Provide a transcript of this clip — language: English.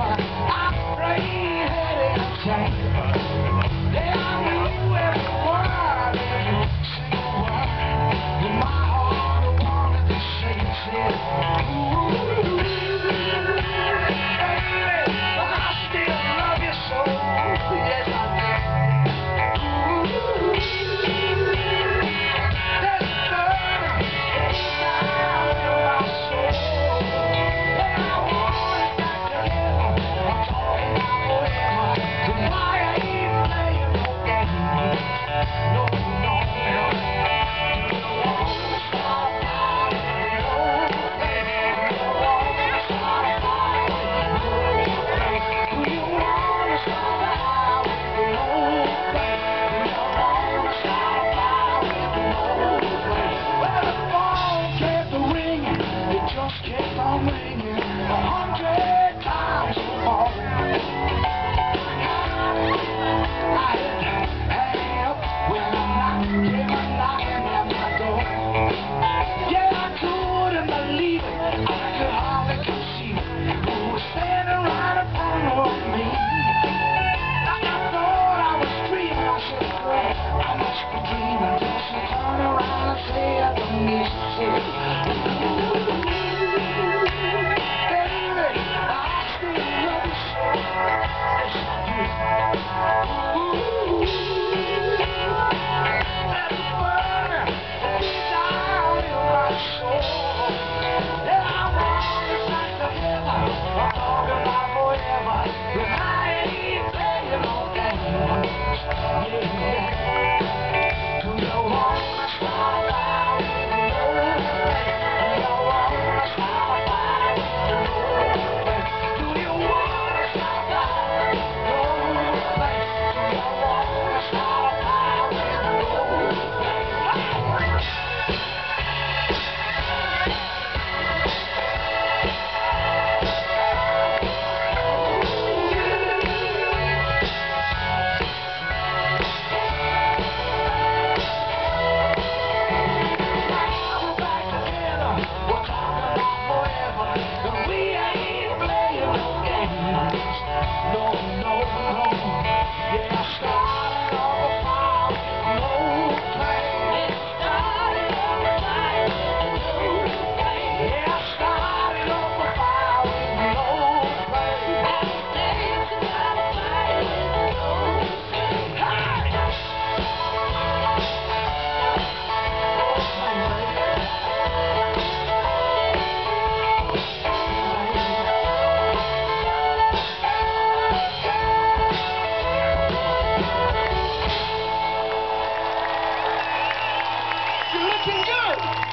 for a three-headed tank. Thank you. 请进。